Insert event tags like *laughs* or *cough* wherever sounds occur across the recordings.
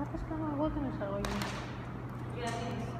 me haces que no hago que no salgo yo.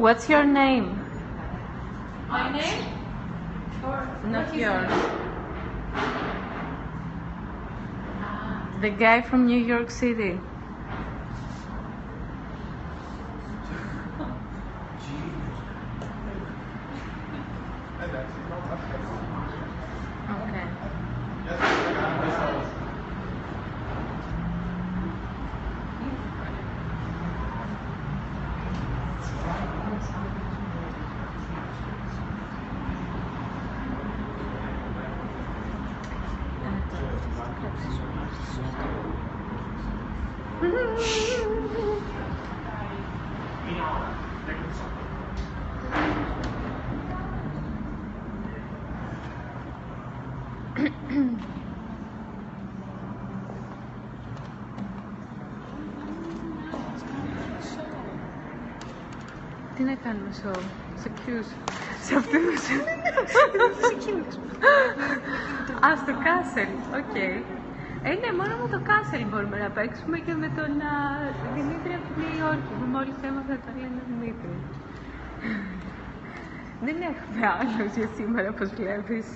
What's your name? My name? Or Not yours. The guy from New York City. Τι να κάνουμε show, σε ποιους, σε αυτούς. Α, στο Κάσελ, οκ. Ε, ναι, μόνο με το Κάσελ μπορούμε να παίξουμε και με τον α, Δημήτρη από τη Νέα Υόρκη, που μόλις έμαθα το λένε Δημήτρη. Δεν έχουμε άλλους για σήμερα, όπως βλέπεις.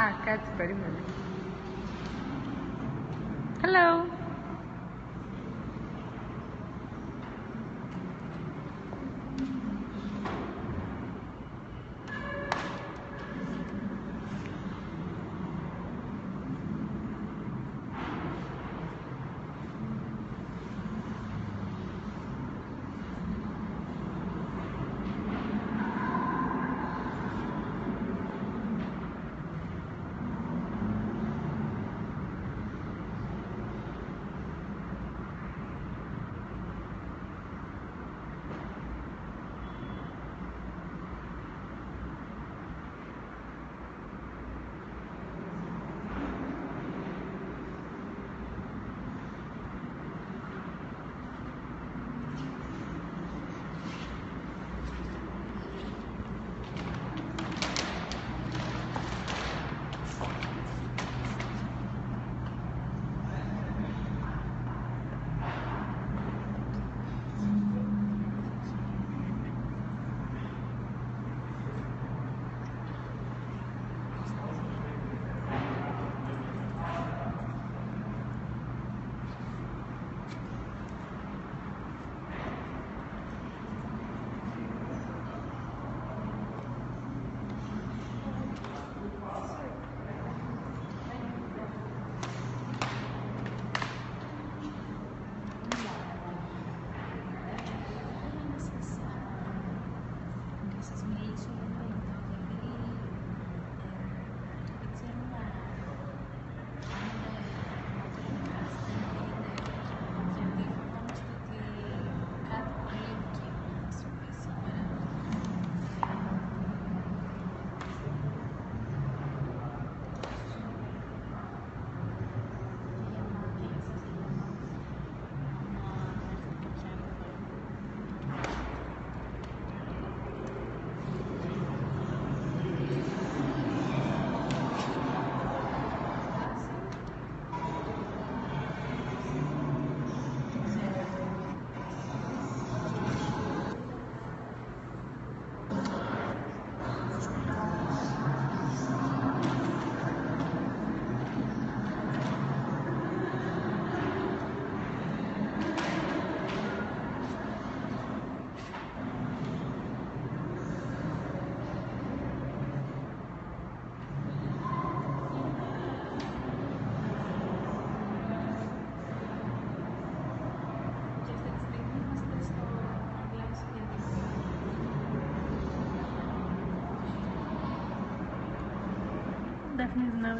Α, κάτσε, περίμενε. Hello.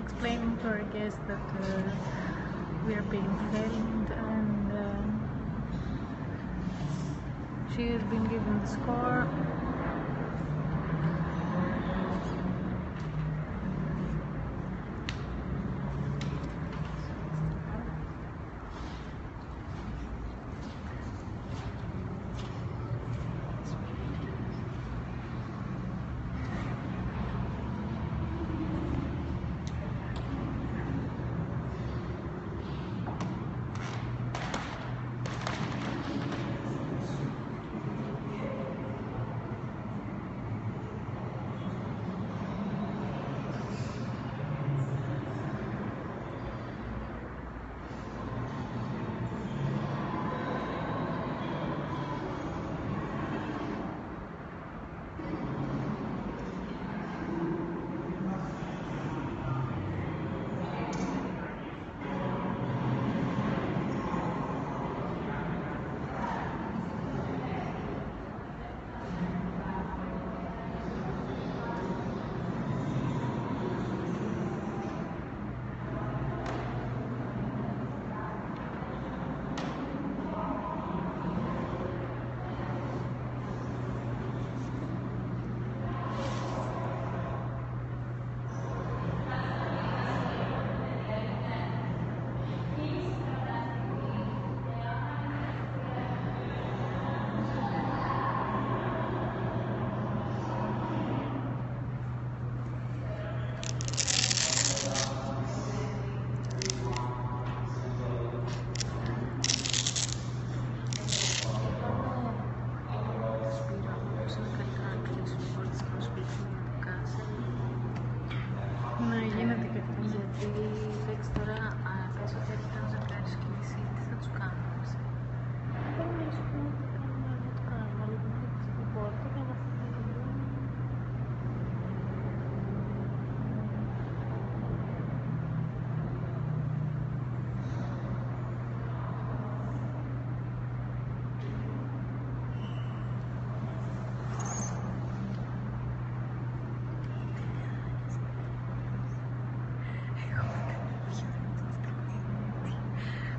Explaining to our guests that uh, we are being filmed and uh, she has been given the score.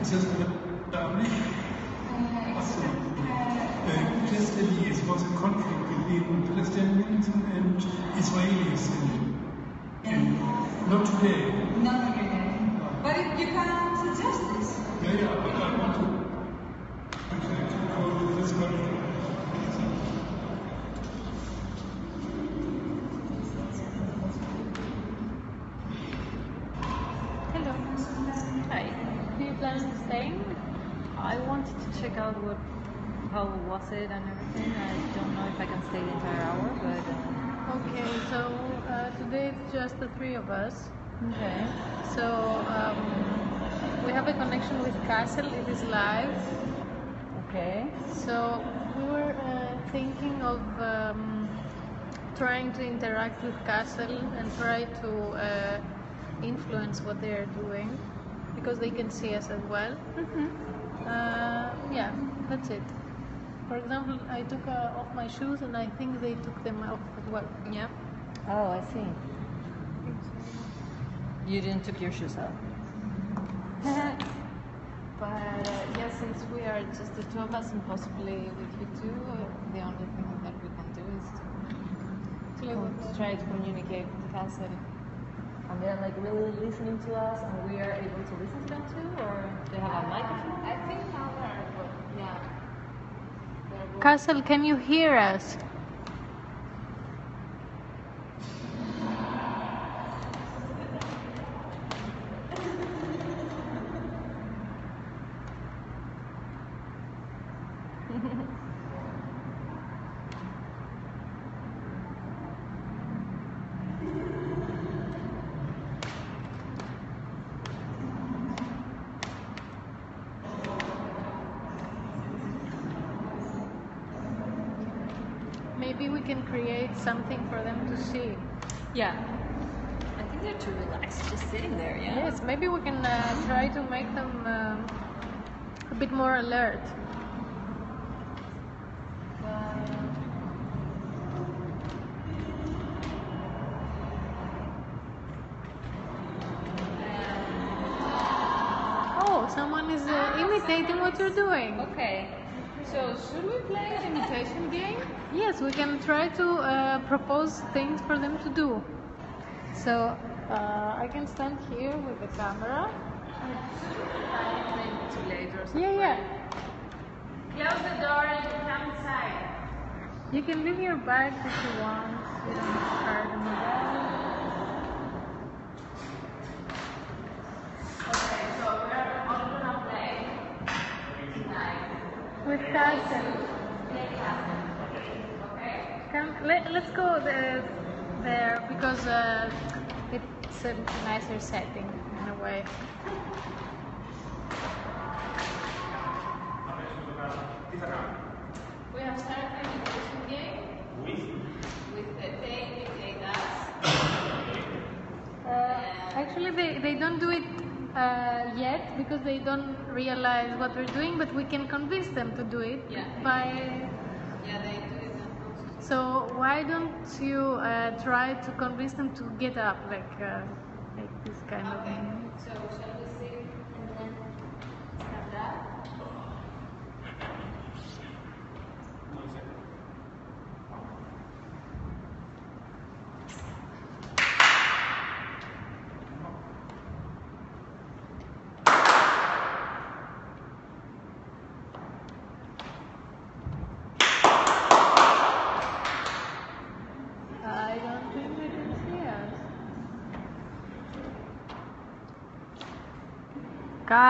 Ist das damit? Achso. Uh, yesterday it was a conflict between Palestinians and Israelis. In, in, not today. Not every day. But if you can suggest this. Yeah, yeah, but I want to, to, to call this conflict. Hello. Hi. Do you plan on staying? I wanted to check out what, how was it and everything. I don't know if I can stay the entire hour, but. Uh, Okay, so uh, today it's just the three of us. okay. So um, we have a connection with Kassel. It is live. Okay. So we were uh, thinking of um, trying to interact with Kassel and try to uh, influence what they are doing because they can see us as well. Uh, yeah, that's it. For example, I took uh, off my shoes and I think they took them off as well. Yeah. Oh, I see. You didn't took your shoes off. *laughs* but uh, yeah, since we are just the two of us and possibly with you two, uh, the only thing that we can do is to, to try to communicate with Kassel. And they're like really listening to us, and we are able to listen to them too, or they have a microphone. I think now they're good. Yeah. Kassel, can you hear us? Maybe we can create something for them to see. Yeah. I think they're too relaxed, just sitting there. Yeah. Yes, maybe we can uh, try to make them um, a bit more alert. Oh, someone is uh, imitating what you're doing. Okay. So should we play an imitation game? Yes, we can try to uh, propose things for them to do. So uh, I can stand here with the camera. Maybe too late. Yeah, yeah. Close the door and come inside. You can leave your bags if you want. You don't have to carry them around. Okay, so we're all gonna play tonight. With Kassel. Play Kassel. Okay. Come, let, let's go the, there because uh, it's a nicer setting in a way. We have started an imitation game with the they imitate us. Uh, actually, they, they don't do it uh, yet because they don't realize what we're doing, but we can convince them to do it Yeah. by. Yeah, they do it. So why don't you uh, try to convince them to get up, like uh, like this kind of Okay. thing? So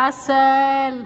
Kassel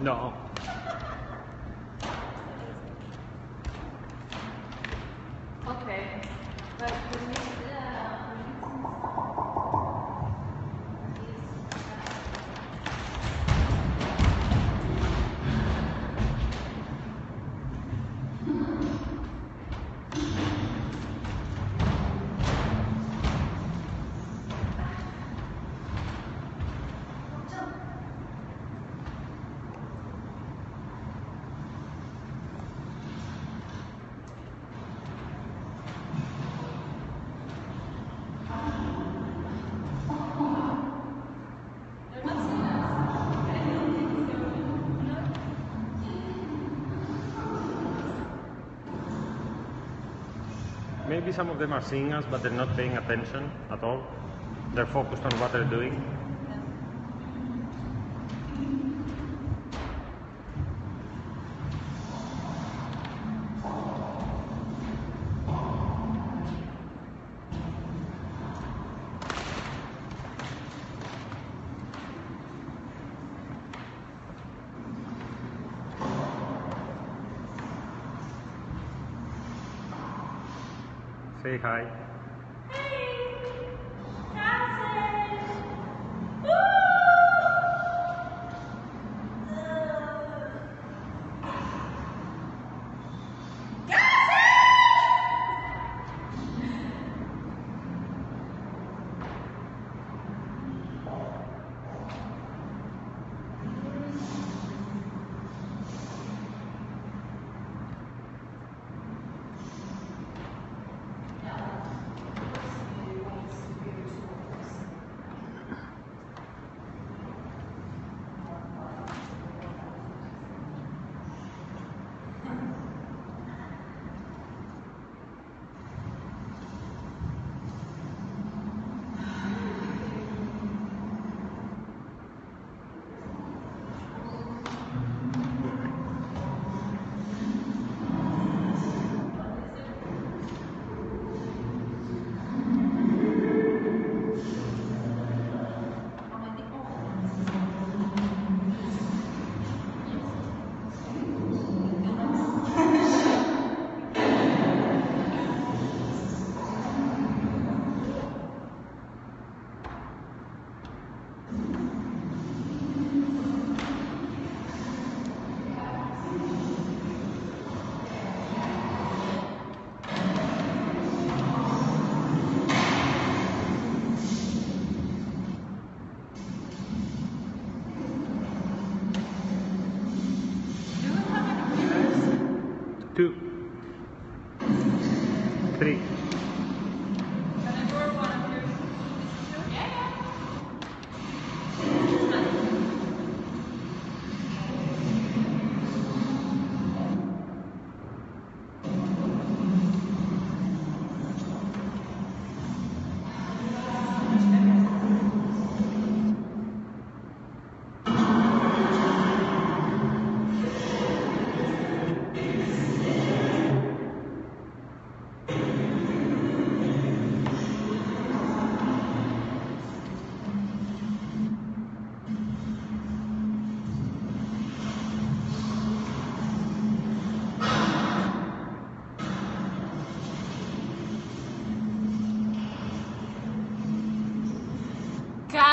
No. maybe some of them are seeing us, but they're not paying attention at all. They're focused on what they're doing.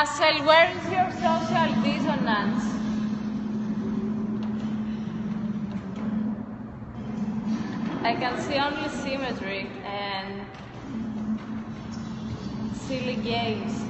Russell, where is your social dissonance? I can see only symmetry and silly games.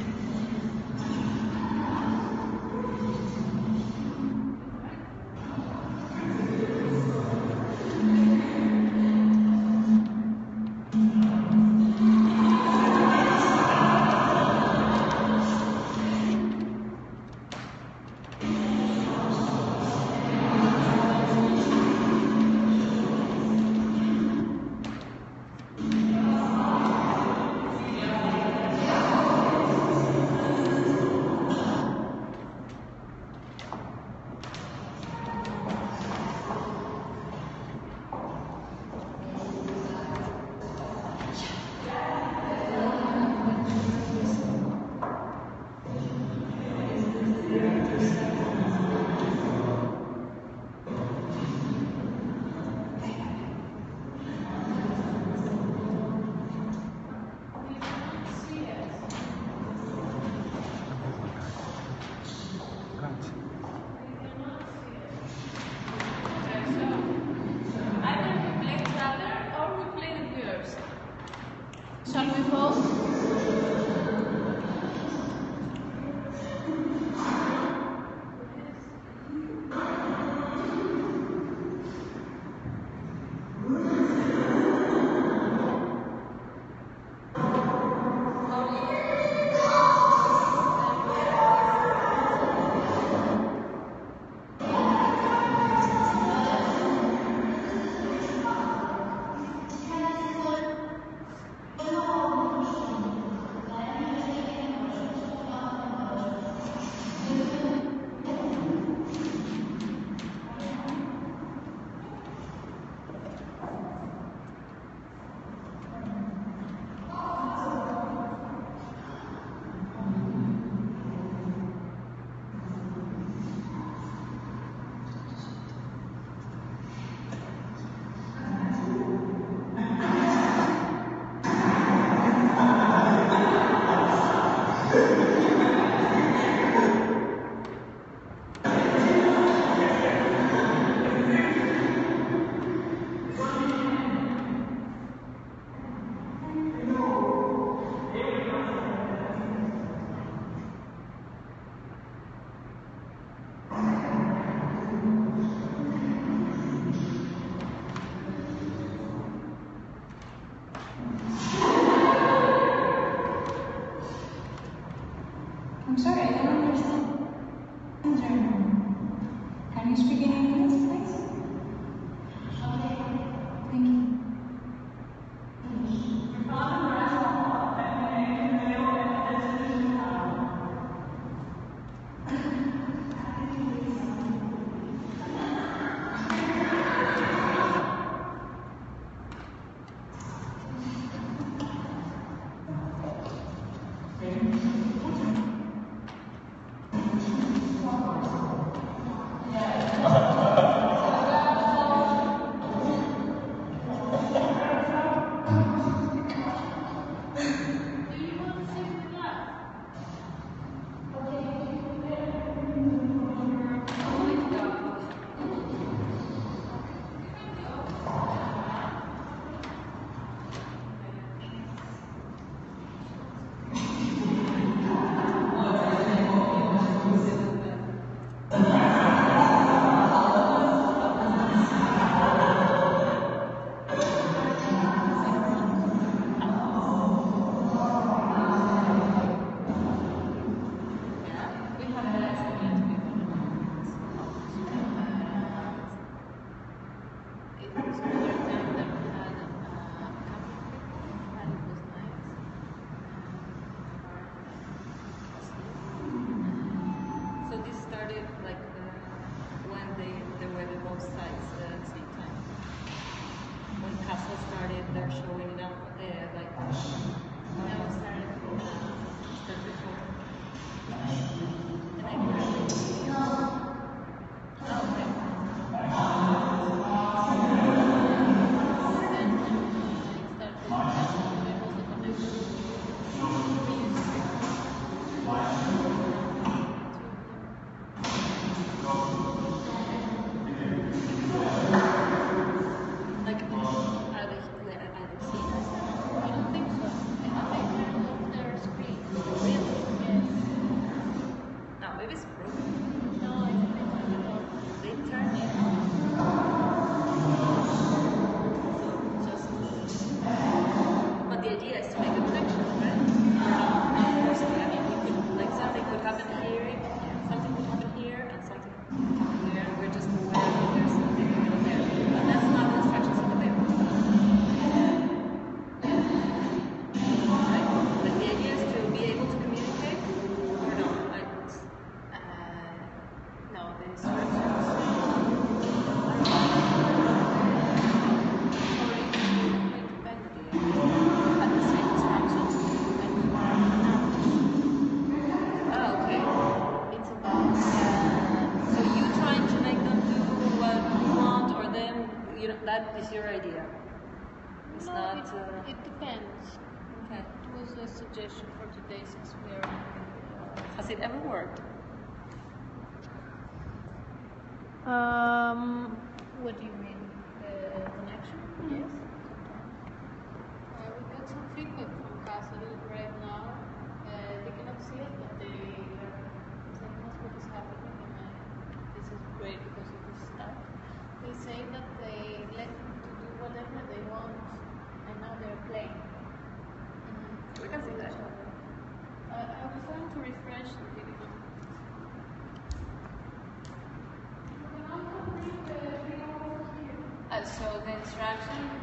So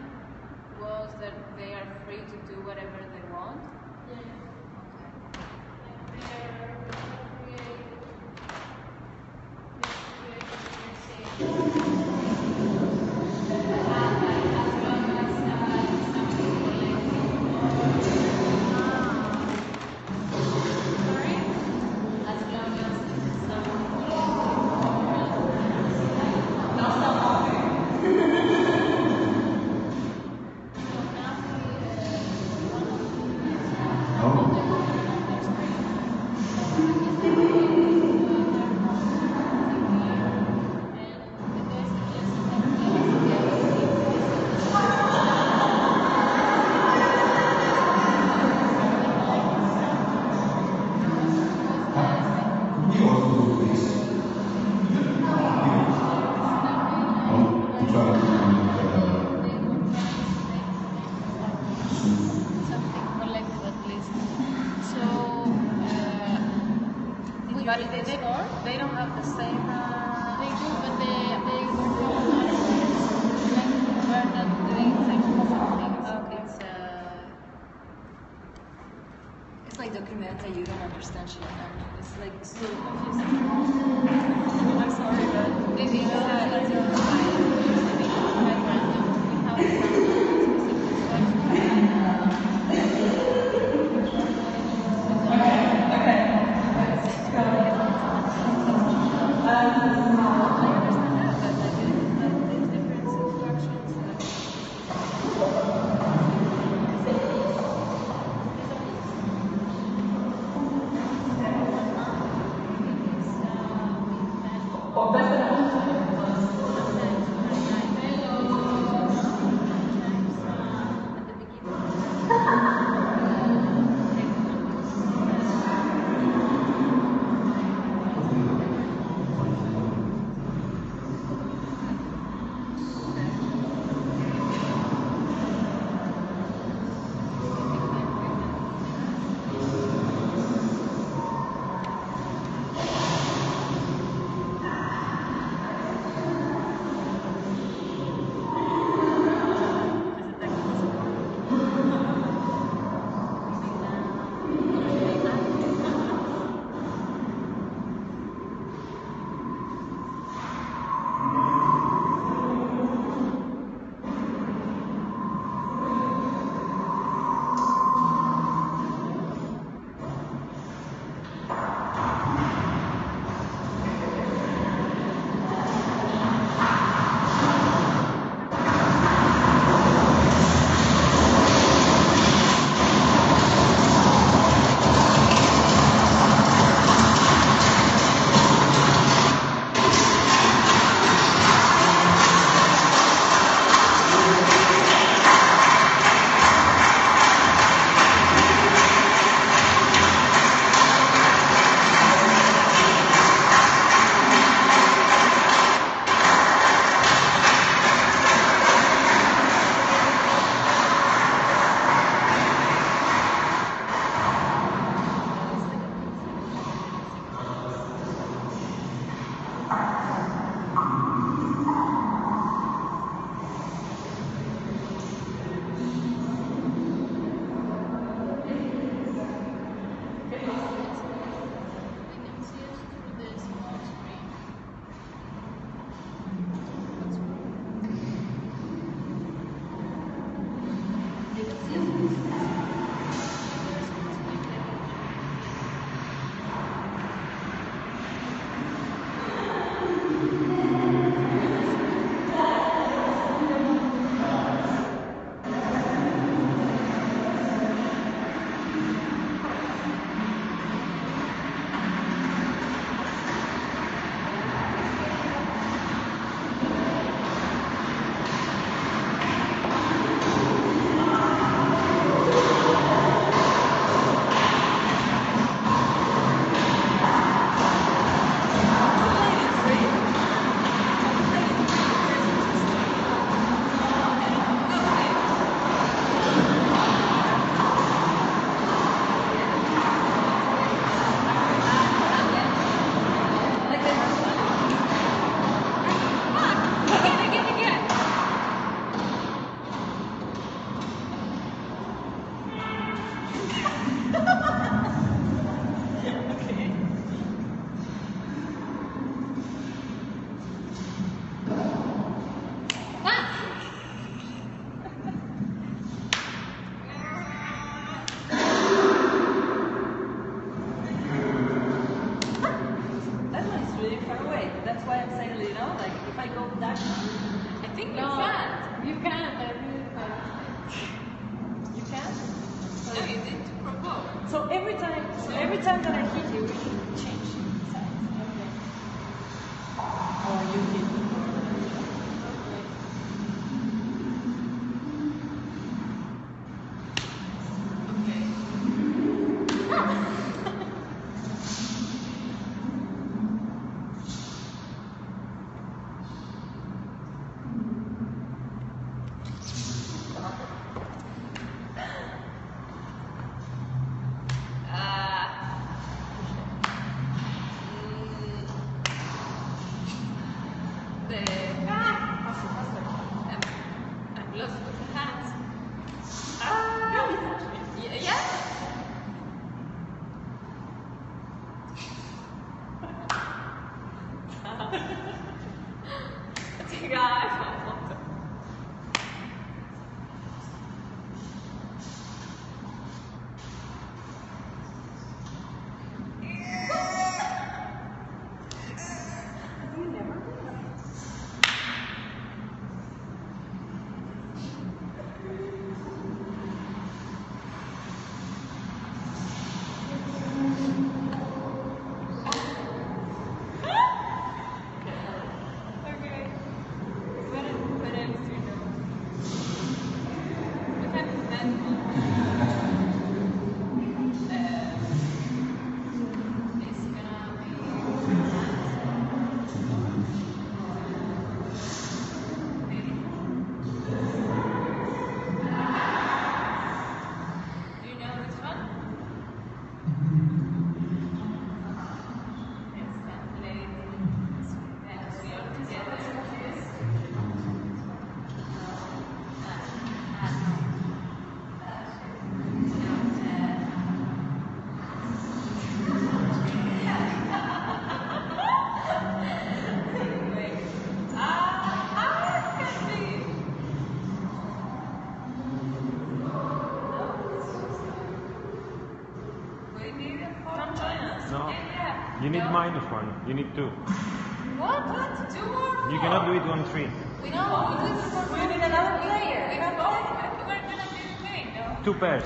Two pairs.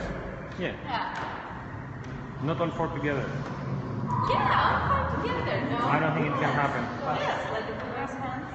Yeah. Yeah. Not all four together. Yeah, all four together. No. I don't think it can happen. Yes, like the last one.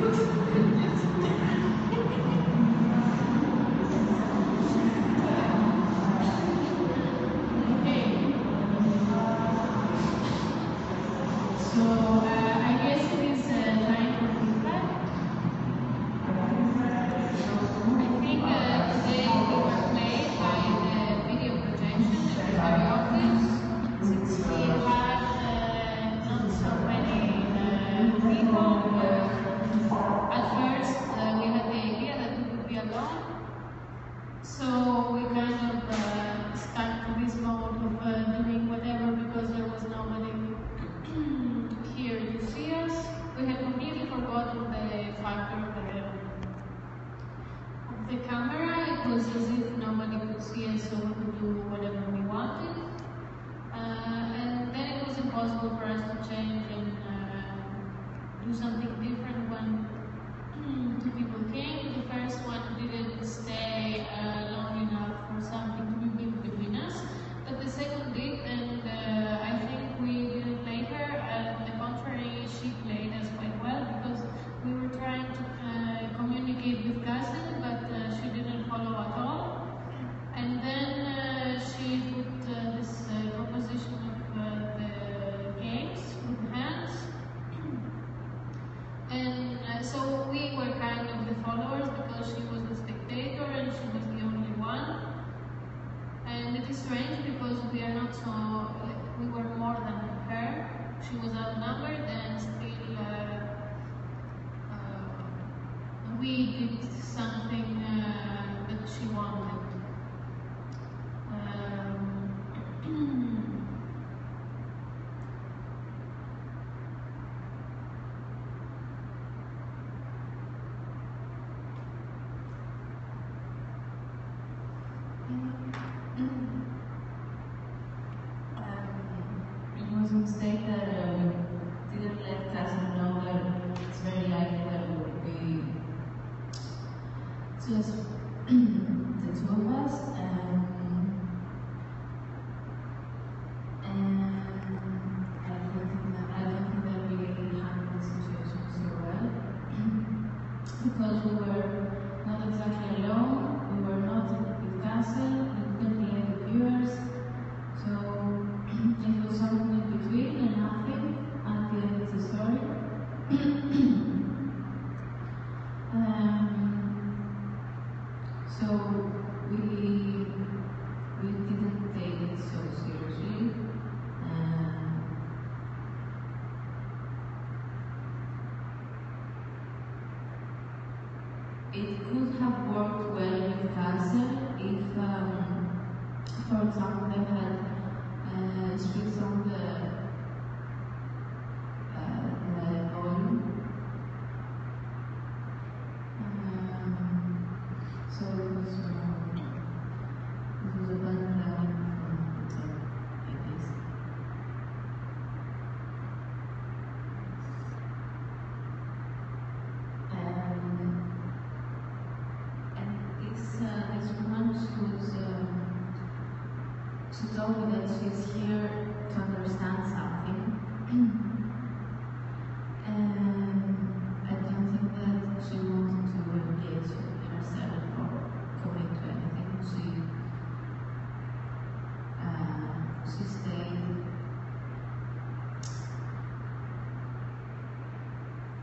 何ですか?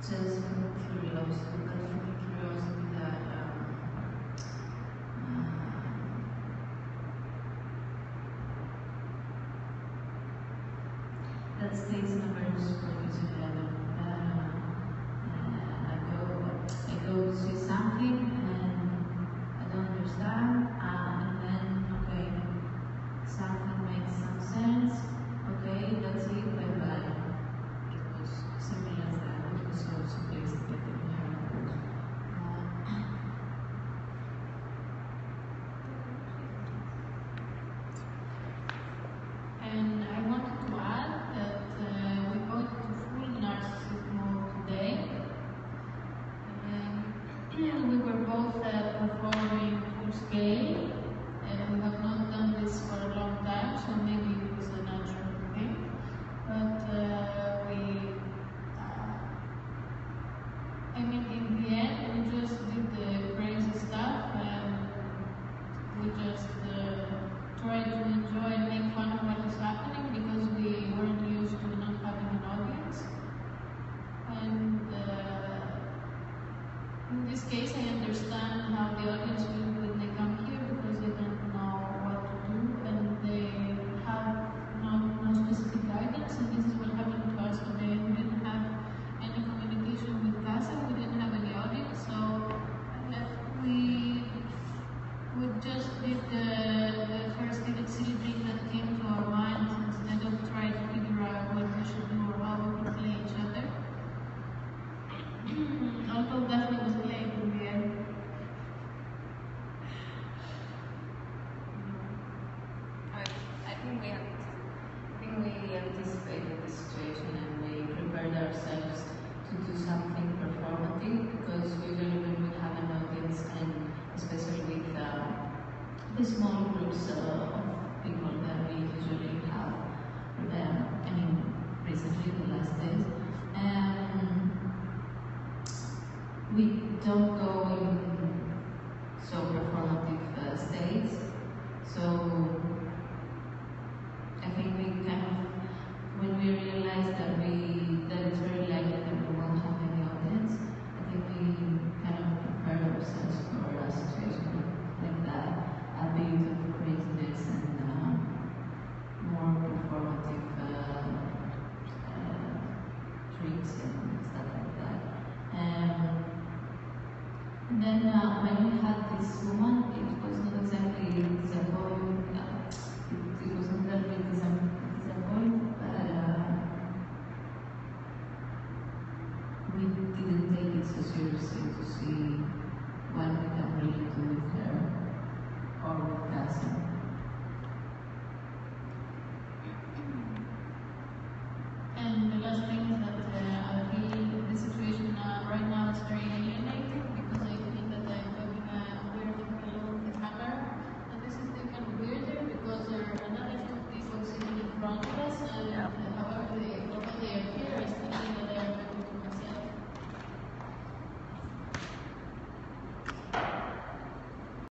Just from curiosity,